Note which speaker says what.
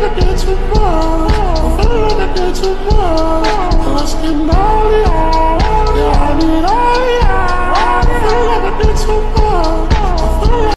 Speaker 1: that gets me on The feeling that gets me wrong. Let's get lonely. you. I need all the feeling that gets